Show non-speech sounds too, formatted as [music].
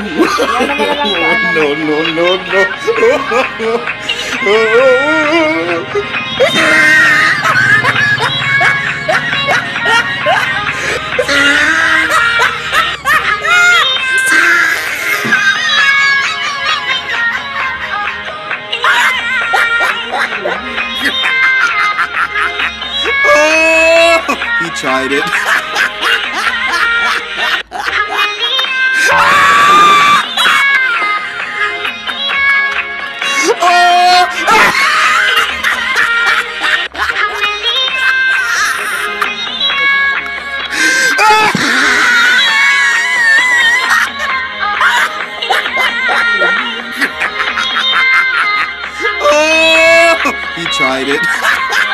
no, no, no, no. he tried it. [laughs] Oh, he tried it. [laughs]